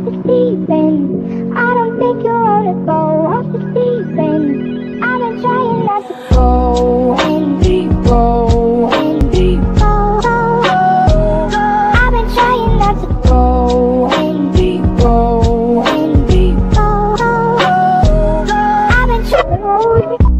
off the season. I don't think you're wanna I'm just sleeping. I've been trying not to go and be go and be go. I've been trying not to go and be go and be go. I've been trying.